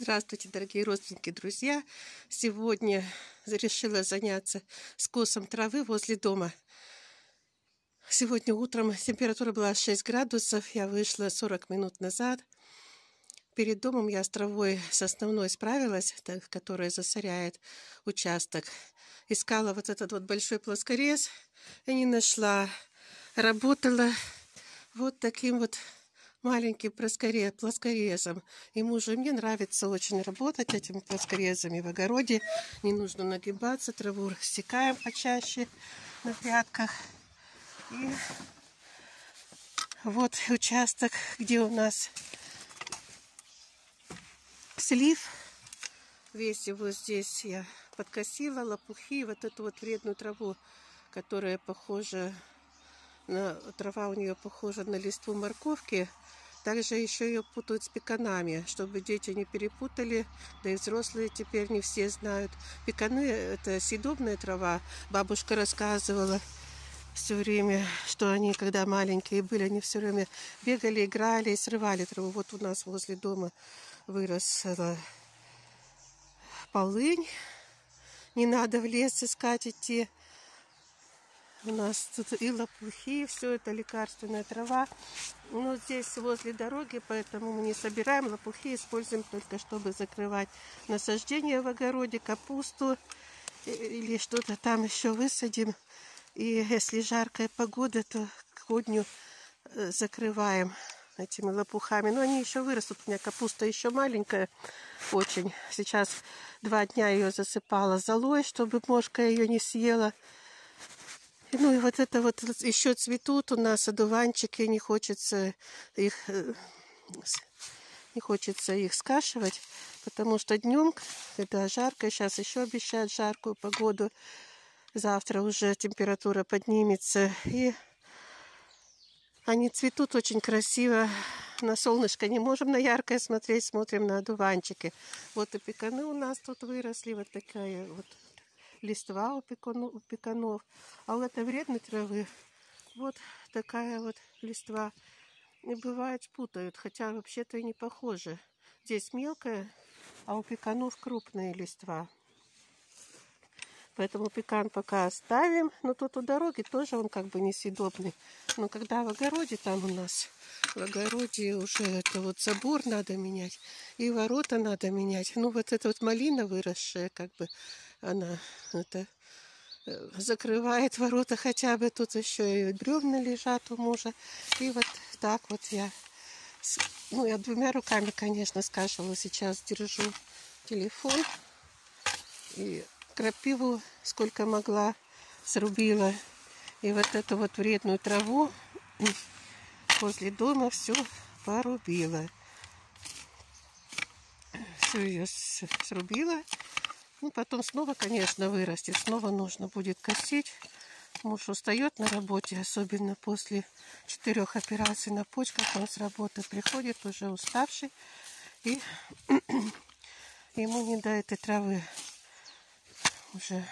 Здравствуйте, дорогие родственники, друзья! Сегодня решила заняться скосом травы возле дома. Сегодня утром температура была 6 градусов. Я вышла 40 минут назад. Перед домом я с травой с основной справилась, которая засоряет участок. Искала вот этот вот большой плоскорез и не нашла. Работала вот таким вот маленьким плоскоре, плоскорезом. Ему же мне нравится очень работать этими плоскорезами в огороде. Не нужно нагибаться, траву стекаем почаще на грядках. И вот участок, где у нас слив. Весь его здесь я подкосила, лопухи, вот эту вот вредную траву, которая похожа трава у нее похожа на листву морковки. Также еще ее путают с пеканами, чтобы дети не перепутали, да и взрослые теперь не все знают. Пеканы – это съедобная трава. Бабушка рассказывала все время, что они, когда маленькие были, они все время бегали, играли и срывали траву. Вот у нас возле дома выросла полынь. Не надо в лес искать идти. У нас тут и лопухи, все это лекарственная трава. Но здесь возле дороги, поэтому мы не собираем лопухи, используем только, чтобы закрывать насаждение в огороде, капусту или что-то там еще высадим. И если жаркая погода, то к э, закрываем этими лопухами. Но они еще вырастут. У меня капуста еще маленькая очень. Сейчас два дня ее засыпала золой, чтобы мошка ее не съела. Ну и вот это вот еще цветут у нас одуванчики, не хочется их э, не хочется их скашивать, потому что днем, когда жарко, сейчас еще обещают жаркую погоду, завтра уже температура поднимется, и они цветут очень красиво. На солнышко не можем на яркое смотреть, смотрим на одуванчики. Вот и пеканы у нас тут выросли, вот такая вот листва у, пеканов. А у этой вредной травы вот такая вот листва. И бывает путают, хотя вообще-то и не похоже. Здесь мелкая, а у пеканов крупные листва. Поэтому пекан пока оставим. Но тут у дороги тоже он как бы несъедобный. Но когда в огороде там у нас, в огороде уже это вот забор надо менять. И ворота надо менять. Ну вот эта вот малина выросшая, как бы она это э, закрывает ворота хотя бы. Тут еще и бревна лежат у мужа. И вот так вот я, ну я двумя руками, конечно, скашивала. Сейчас держу телефон. И крапиву сколько могла срубила. И вот эту вот вредную траву возле дома все порубила. Все ее срубила. Ну, потом снова, конечно, вырастет. Снова нужно будет косить. Муж устает на работе, особенно после четырех операций на почках. Он с работы приходит уже уставший. И ему не до этой травы. Уже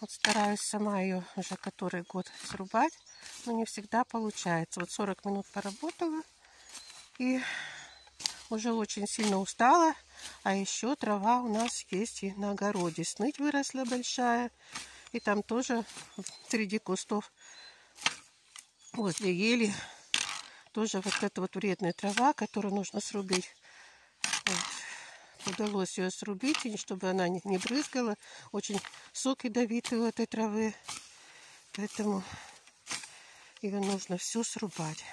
вот стараюсь сама ее уже который год срубать. Но не всегда получается. Вот 40 минут поработала. И уже очень сильно устала. А еще трава у нас есть и на огороде. Сныть выросла большая. И там тоже среди кустов возле ели тоже вот эта вот вредная трава, которую нужно срубить. Вот. Удалось ее срубить, чтобы она не брызгала. Очень сок ядовитый у этой травы. Поэтому ее нужно все срубать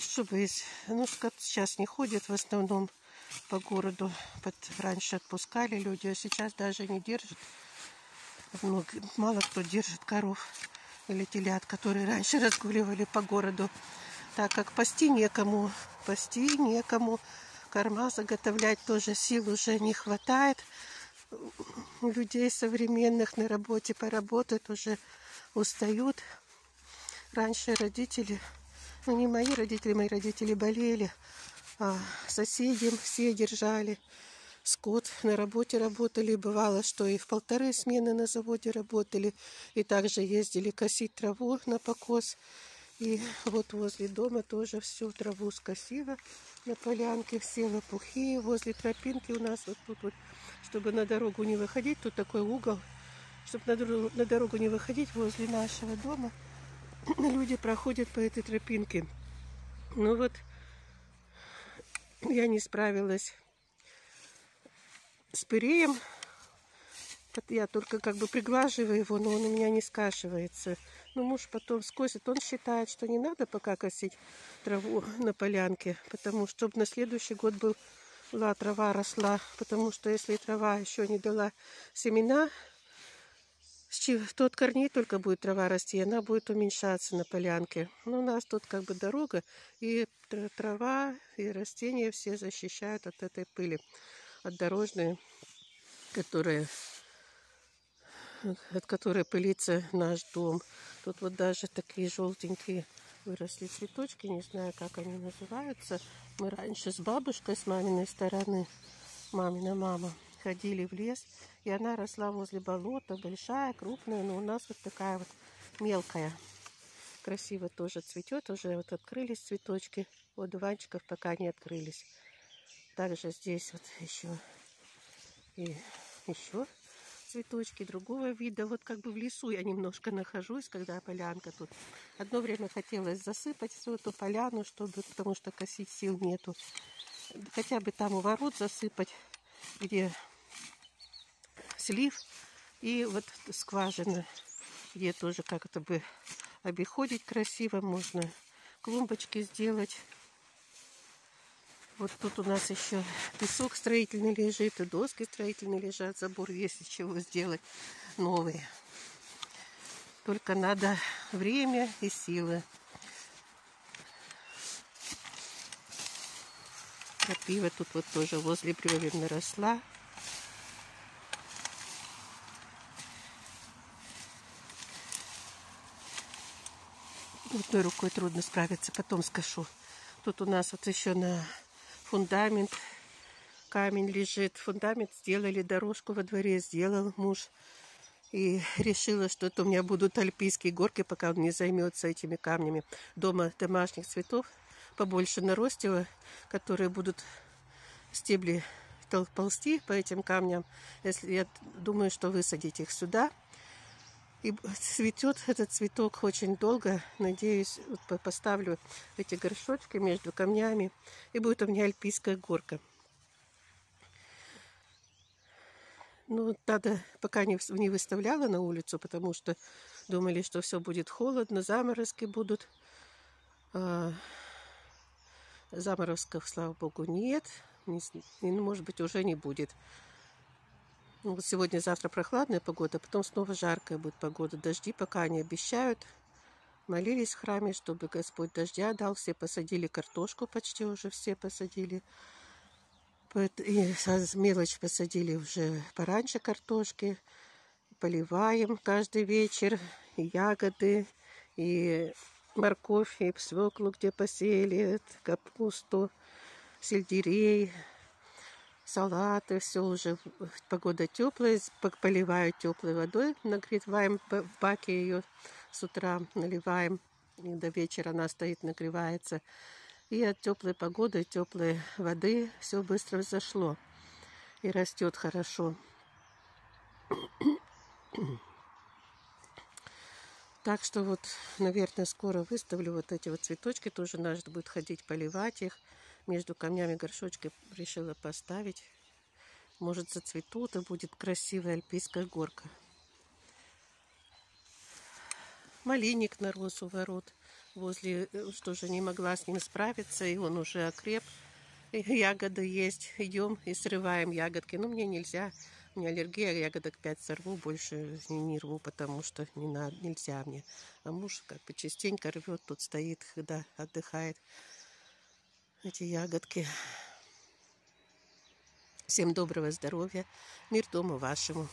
чтобы. Ну, сейчас не ходят в основном по городу. Под... Раньше отпускали люди, а сейчас даже не держат. Ну, мало кто держит коров или телят, которые раньше разгуливали по городу. Так как пасти некому, пасти некому, корма заготовлять тоже сил уже не хватает. У людей современных на работе поработать уже устают. Раньше родители ну, не мои родители, мои родители болели, а соседи все держали. Скот на работе работали. Бывало, что и в полторы смены на заводе работали. И также ездили косить траву на покос. И вот возле дома тоже всю траву скосила на полянке, все лопухи. Возле тропинки у нас вот тут вот, чтобы на дорогу не выходить, тут такой угол, чтобы на дорогу, на дорогу не выходить возле нашего дома. Люди проходят по этой тропинке. Ну вот, я не справилась с пыреем. Я только как бы приглаживаю его, но он у меня не скашивается. Но муж потом скосит. Он считает, что не надо пока косить траву на полянке, потому что чтобы на следующий год был, была трава росла. Потому что если трава еще не дала семена, тот корней только будет трава расти, она будет уменьшаться на полянке. Но у нас тут как бы дорога, и трава, и растения все защищают от этой пыли, от дорожной, которая, от которой пылится наш дом. Тут вот даже такие желтенькие выросли цветочки, не знаю, как они называются. Мы раньше с бабушкой, с маминой стороны, мамина мама, ходили в лес, и она росла возле болота, большая, крупная, но у нас вот такая вот мелкая. Красиво тоже цветет, уже вот открылись цветочки, у дуванчиков пока не открылись. Также здесь вот еще и еще цветочки другого вида. Вот как бы в лесу я немножко нахожусь, когда полянка тут. Одно время хотелось засыпать всю эту поляну, чтобы, потому что косить сил нету. Хотя бы там у ворот засыпать, где слив и вот скважина, где тоже как-то бы обиходить красиво можно. Клумбочки сделать. Вот тут у нас еще песок строительный лежит, и доски строительные лежат, забор есть из чего сделать новые. Только надо время и силы. Крапива тут вот тоже возле бревен росла. Одной рукой трудно справиться, потом скажу. Тут у нас вот еще на фундамент камень лежит. Фундамент сделали, дорожку во дворе сделал муж. И решила, что это у меня будут альпийские горки, пока он не займется этими камнями. Дома домашних цветов побольше наростила, которые будут стебли ползти по этим камням. Если я думаю, что высадить их сюда – и цветет этот цветок очень долго. Надеюсь, вот поставлю эти горшочки между камнями. И будет у меня альпийская горка. Ну, надо, пока не, не выставляла на улицу, потому что думали, что все будет холодно, заморозки будут. А, заморозков, слава богу, нет. Не, может быть, уже не будет. Ну, вот сегодня-завтра прохладная погода, потом снова жаркая будет погода. Дожди пока не обещают. Молились в храме, чтобы Господь дождя дал. Все посадили картошку, почти уже все посадили. И мелочь посадили уже пораньше картошки. Поливаем каждый вечер. И ягоды, и морковь, и свеклу, где посеяли, капусту, сельдерей, салаты, все уже погода теплая, поливаю теплой водой, нагреваем в баке ее с утра, наливаем, и до вечера она стоит, нагревается. И от теплой погоды, теплой воды все быстро взошло и растет хорошо. Так что вот, наверное, скоро выставлю вот эти вот цветочки. Тоже надо будет ходить поливать их между камнями горшочки решила поставить. Может зацветут и будет красивая альпийская горка. Малинник нарос у ворот. Возле, э, что же не могла с ним справиться, и он уже окреп. Ягоды есть. Идем и срываем ягодки. Но мне нельзя. У меня аллергия, ягодок 5 сорву, больше не, не рву, потому что не надо, нельзя мне. А муж как бы частенько рвет, тут стоит, когда отдыхает эти ягодки. Всем доброго здоровья, мир дому вашему.